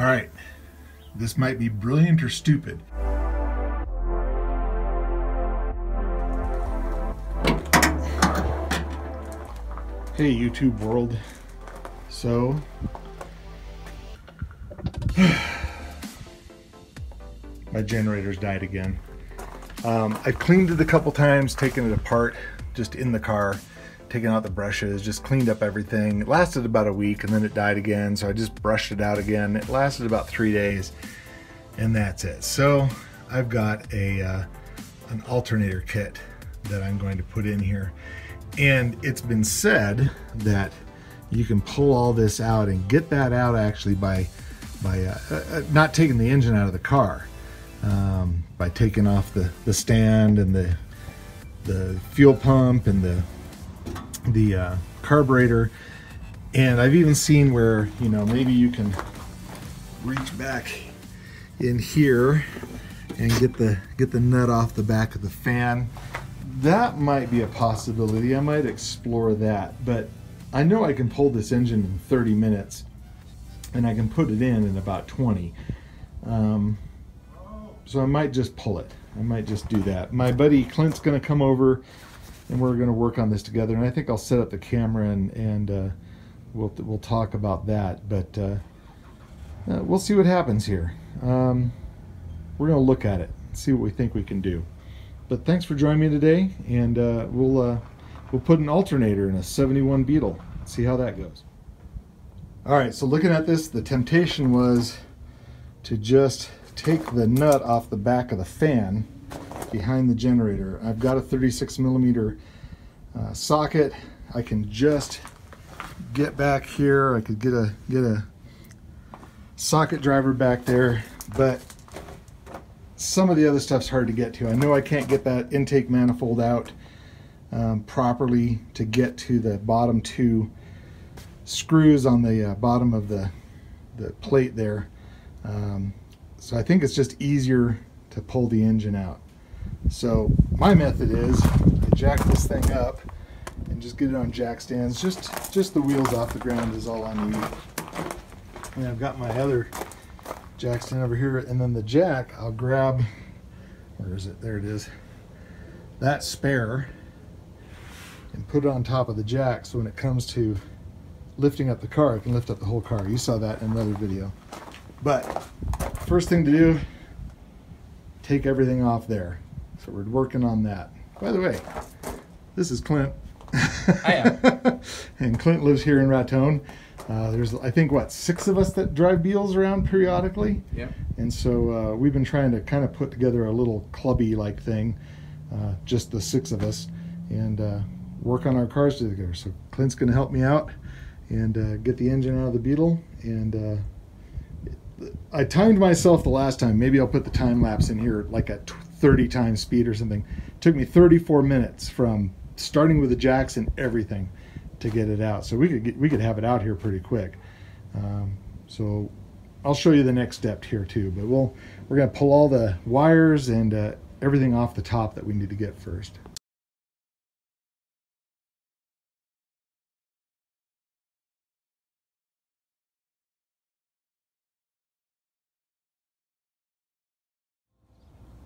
All right, this might be brilliant or stupid. Hey YouTube world. So, my generator's died again. Um, I've cleaned it a couple times, taken it apart just in the car, taken out the brushes, just cleaned up everything. It lasted about a week and then it died again, so I just brushed it out again. It lasted about three days and that's it. So I've got a uh, an alternator kit that I'm going to put in here. And it's been said that you can pull all this out and get that out actually by by uh, uh, not taking the engine out of the car um, by taking off the, the stand and the the fuel pump and the the uh, carburetor. And I've even seen where you know maybe you can reach back in here and get the get the nut off the back of the fan. That might be a possibility. I might explore that. But I know I can pull this engine in 30 minutes and I can put it in in about 20 um, so I might just pull it. I might just do that. My buddy Clint's gonna come over and we're gonna work on this together. And I think I'll set up the camera and, and uh, we'll, we'll talk about that. But uh, uh, we'll see what happens here. Um, we're gonna look at it see what we think we can do. But thanks for joining me today and uh, we'll uh, we'll put an alternator in a 71 Beetle see how that goes. All right so looking at this the temptation was to just take the nut off the back of the fan behind the generator I've got a 36 millimeter uh, socket I can just get back here I could get a get a socket driver back there but some of the other stuff's hard to get to I know I can't get that intake manifold out um, properly to get to the bottom two screws on the uh, bottom of the, the plate there. Um, so I think it's just easier to pull the engine out. So my method is to jack this thing up and just get it on jack stands. Just, just the wheels off the ground is all I need. And I've got my other jack stand over here and then the jack I'll grab, where is it? There it is. That spare and put it on top of the jack so when it comes to lifting up the car, it can lift up the whole car. You saw that in another video. But first thing to do, take everything off there. So we're working on that. By the way, this is Clint. Hiya. and Clint lives here in Raton. Uh, there's, I think, what, six of us that drive Beetles around periodically? Yep. And so uh, we've been trying to kind of put together a little clubby like thing, uh, just the six of us, and uh, work on our cars together. So Clint's going to help me out and uh, get the engine out of the Beetle. And uh, I timed myself the last time. Maybe I'll put the time lapse in here like at 30 times speed or something. It took me 34 minutes from starting with the jacks and everything to get it out. So we could get, we could have it out here pretty quick. Um, so I'll show you the next step here too. But we'll we're gonna pull all the wires and uh, everything off the top that we need to get first.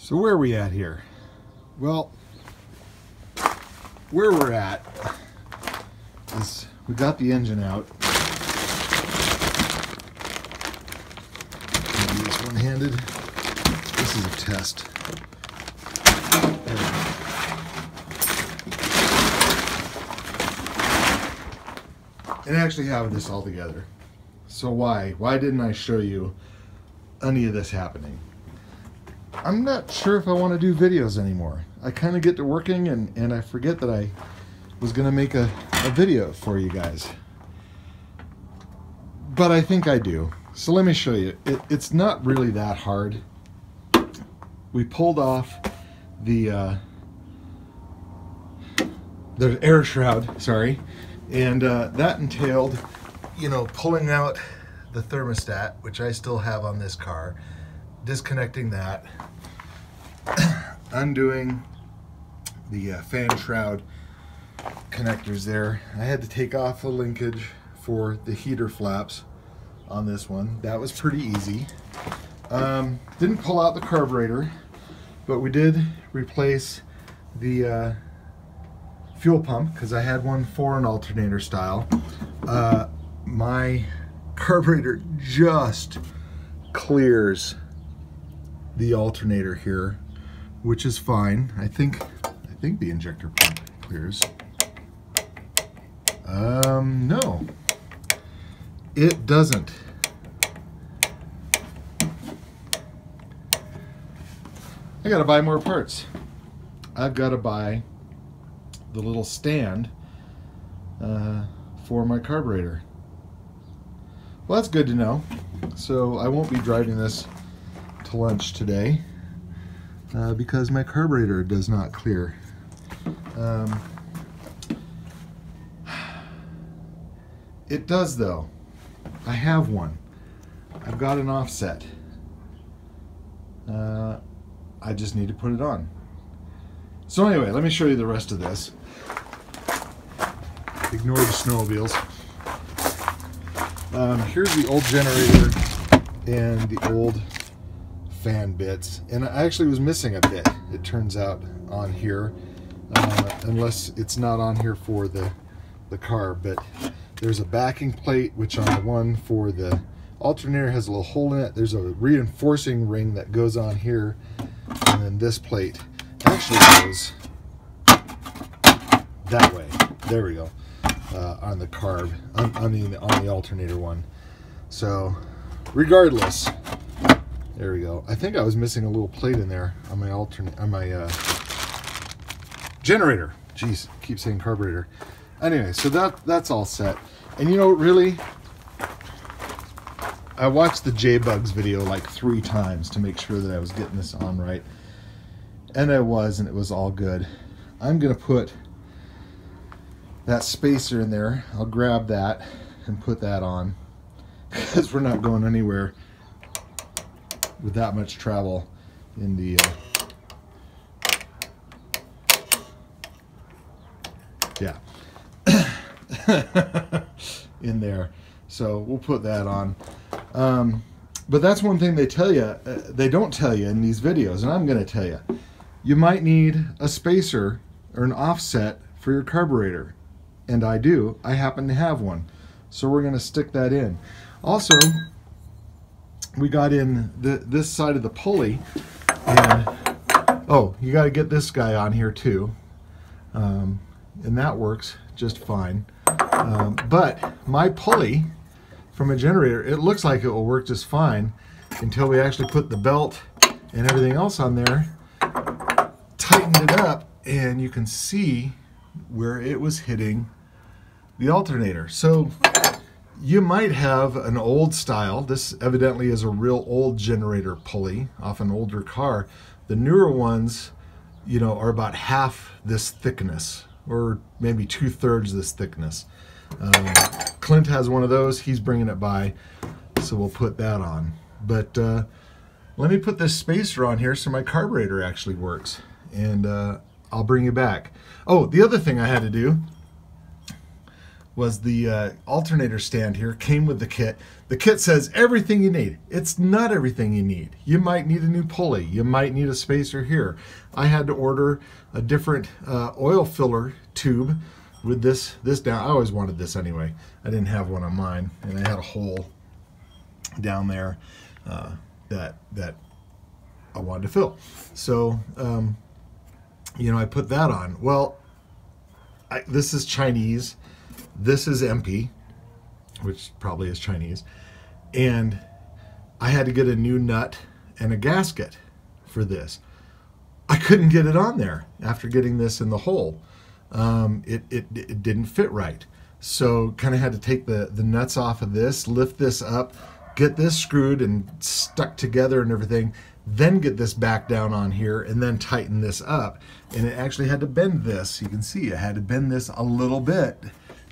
So where are we at here? Well, where we're at is we got the engine out. This one-handed. This is a test. And actually have this all together. So why? Why didn't I show you any of this happening? I'm not sure if I want to do videos anymore. I kind of get to working and, and I forget that I was going to make a, a video for you guys. But I think I do. So let me show you. It, it's not really that hard. We pulled off the uh, the air shroud, sorry, and uh, that entailed, you know, pulling out the thermostat, which I still have on this car, disconnecting that, undoing the uh, fan shroud connectors there. I had to take off the linkage for the heater flaps on this one. That was pretty easy. Um, didn't pull out the carburetor, but we did replace the uh, fuel pump because I had one for an alternator style. Uh, my carburetor just clears the alternator here, which is fine. I think I think the injector pump clears. Um, no, it doesn't. I gotta buy more parts. I've got to buy the little stand uh, for my carburetor. Well, that's good to know. So I won't be driving this to lunch today uh, because my carburetor does not clear. Um, it does though. I have one. I've got an offset. Uh, I just need to put it on. So anyway, let me show you the rest of this. Ignore the snowmobiles. Um, here's the old generator and the old fan bits. And I actually was missing a bit, it turns out, on here. Uh, unless it's not on here for the, the car. But there's a backing plate, which on the one for the alternator has a little hole in it. There's a reinforcing ring that goes on here. And then this plate actually goes that way. There we go. Uh, on the carb, on, on, the on the alternator one. So, regardless, there we go. I think I was missing a little plate in there on my alternate on my uh, generator. Jeez, keep saying carburetor. Anyway, so that that's all set. And you know, really, I watched the J-Bugs video like three times to make sure that I was getting this on right. And I was, and it was all good. I'm gonna put that spacer in there. I'll grab that and put that on because we're not going anywhere with that much travel in the uh, yeah. In there. So we'll put that on. Um, but that's one thing they tell you uh, they don't tell you in these videos and I'm gonna tell you you might need a spacer or an offset for your carburetor and I do, I happen to have one. So we're going to stick that in. Also, we got in the, this side of the pulley, and oh, you got to get this guy on here too. Um, and that works just fine. Um, but my pulley from a generator, it looks like it will work just fine until we actually put the belt and everything else on there, tightened it up, and you can see where it was hitting the alternator. So you might have an old style. This evidently is a real old generator pulley off an older car. The newer ones, you know, are about half this thickness or maybe two thirds this thickness. Um, Clint has one of those. He's bringing it by, so we'll put that on. But uh, let me put this spacer on here so my carburetor actually works. And uh, I'll bring you back. Oh, the other thing I had to do was the uh, alternator stand here came with the kit. The kit says everything you need. It's not everything you need. You might need a new pulley. You might need a spacer here. I had to order a different uh, oil filler tube with this this down. I always wanted this anyway. I didn't have one on mine, and I had a hole down there uh, that that I wanted to fill. So um, you know, I put that on. Well, I, this is Chinese this is EMPI, which probably is Chinese. And I had to get a new nut and a gasket for this. I couldn't get it on there after getting this in the hole. Um, it, it, it didn't fit right. So kind of had to take the, the nuts off of this, lift this up, get this screwed and stuck together and everything, then get this back down on here and then tighten this up. And it actually had to bend this. You can see it had to bend this a little bit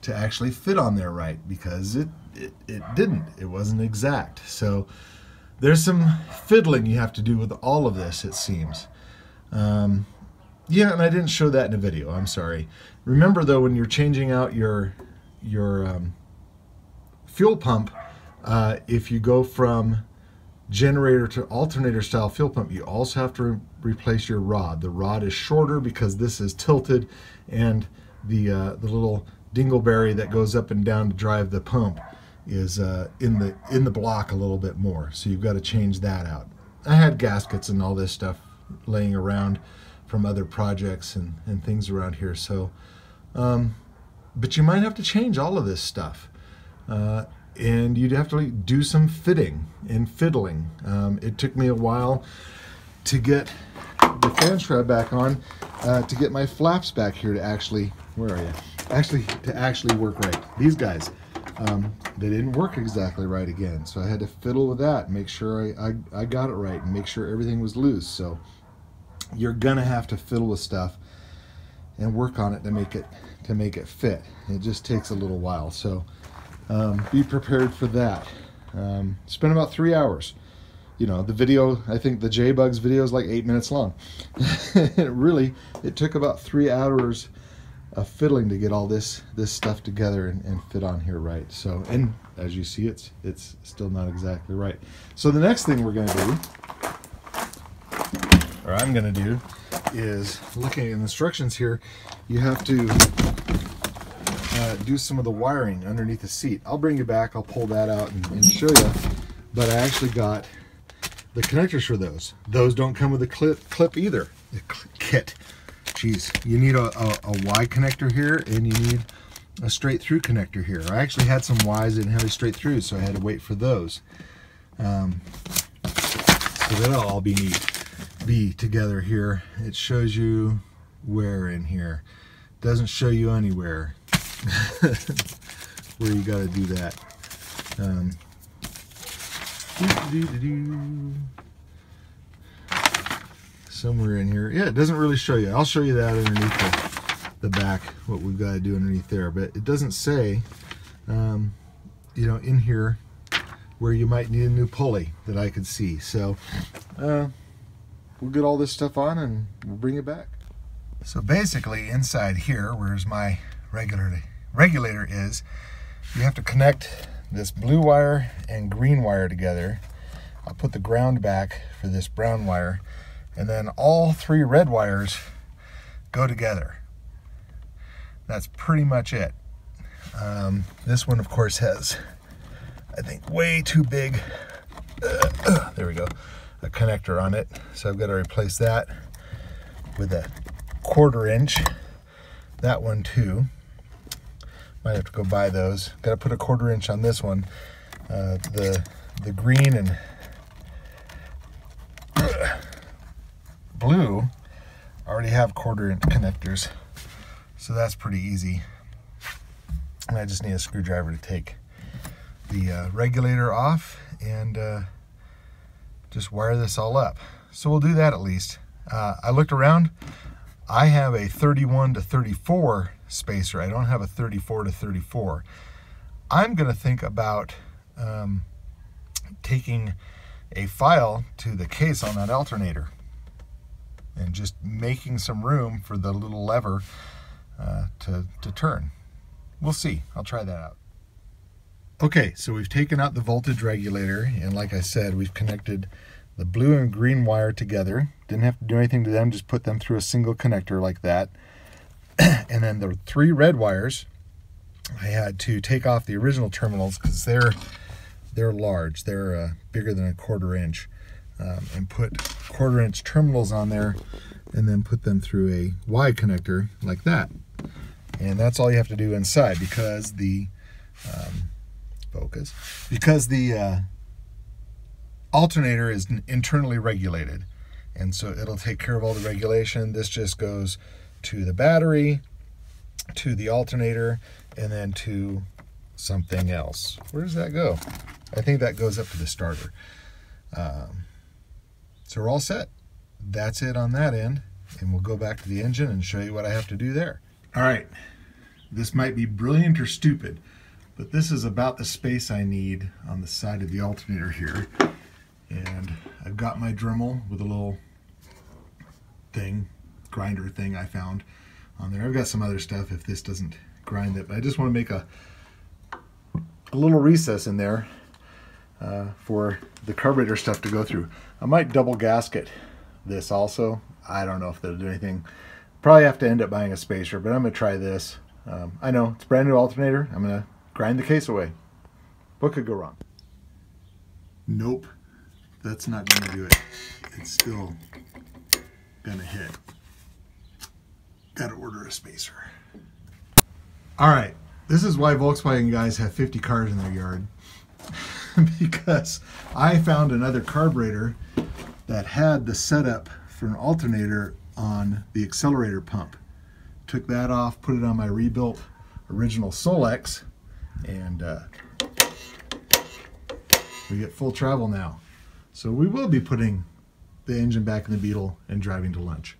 to actually fit on there right because it, it, it didn't. It wasn't exact. So there's some fiddling you have to do with all of this, it seems. Um, yeah, and I didn't show that in a video. I'm sorry. Remember, though, when you're changing out your, your um, fuel pump, uh, if you go from generator to alternator style fuel pump, you also have to re replace your rod. The rod is shorter because this is tilted and the, uh, the little dingleberry that goes up and down to drive the pump is uh, in the in the block a little bit more. So you've got to change that out. I had gaskets and all this stuff laying around from other projects and, and things around here. So, um, but you might have to change all of this stuff. Uh, and you'd have to do some fitting and fiddling. Um, it took me a while to get the fan strap back on, uh, to get my flaps back here to actually, where are you? Actually, to actually work right. These guys, um, they didn't work exactly right again. So I had to fiddle with that, make sure I, I, I got it right and make sure everything was loose. So you're gonna have to fiddle with stuff and work on it to make it to make it fit. It just takes a little while. So um, be prepared for that. Um, spend about three hours. You know, the video, I think the J-Bugs video is like eight minutes long. it really, it took about three hours of fiddling to get all this this stuff together and, and fit on here right. So, and as you see, it's it's still not exactly right. So the next thing we're gonna do, or I'm gonna do, is looking at the instructions here, you have to uh, do some of the wiring underneath the seat. I'll bring you back, I'll pull that out and, and show you. But I actually got the connectors for those. Those don't come with a clip, clip either. The kit. Jeez, you need a, a, a Y connector here and you need a straight through connector here. I actually had some Ys that didn't a straight through, so I had to wait for those. Um, so that'll all be neat. Be together here. It shows you where in here. Doesn't show you anywhere. where you got to do that. Um, Somewhere in here. Yeah, it doesn't really show you. I'll show you that underneath the, the back, what we've got to do underneath there. But it doesn't say, um, you know, in here where you might need a new pulley that I could see. So uh, we'll get all this stuff on and we'll bring it back. So basically inside here, where's my regulator, regulator is, you have to connect this blue wire and green wire together. I'll put the ground back for this brown wire and then all three red wires go together. That's pretty much it. Um, this one of course has, I think way too big, uh, there we go, a connector on it. So I've got to replace that with a quarter inch. That one too. Might have to go buy those. Got to put a quarter inch on this one. Uh, the the green and blue already have quarter inch connectors, so that's pretty easy. And I just need a screwdriver to take the uh, regulator off and uh, just wire this all up. So we'll do that at least. Uh, I looked around. I have a 31 to 34 spacer. I don't have a 34 to 34. I'm going to think about um, taking a file to the case on that alternator and just making some room for the little lever uh, to, to turn. We'll see. I'll try that out. Okay, so we've taken out the voltage regulator, and like I said, we've connected the blue and green wire together. Didn't have to do anything to them, just put them through a single connector like that. and then the three red wires, I had to take off the original terminals because they're they're large. They're uh, bigger than a quarter inch. Um, and put quarter inch terminals on there and then put them through a Y connector like that. And that's all you have to do inside because the um, focus because the uh, alternator is internally regulated and so it'll take care of all the regulation. This just goes to the battery, to the alternator, and then to something else. Where does that go? I think that goes up to the starter. Um, so we're all set. That's it on that end. And we'll go back to the engine and show you what I have to do there. All right, this might be brilliant or stupid, but this is about the space I need on the side of the alternator here. And I've got my Dremel with a little thing, grinder thing I found on there. I've got some other stuff if this doesn't grind it, but I just want to make a, a little recess in there uh, for the carburetor stuff to go through. I might double gasket this also. I don't know if that'll do anything. Probably have to end up buying a spacer, but I'm going to try this. Um, I know, it's brand new alternator. I'm going to grind the case away. What could go wrong? Nope, that's not going to do it. It's still going to hit. Got to order a spacer. All right, this is why Volkswagen guys have 50 cars in their yard. because I found another carburetor that had the setup for an alternator on the accelerator pump. Took that off, put it on my rebuilt original Solex, and uh, we get full travel now. So we will be putting the engine back in the Beetle and driving to lunch.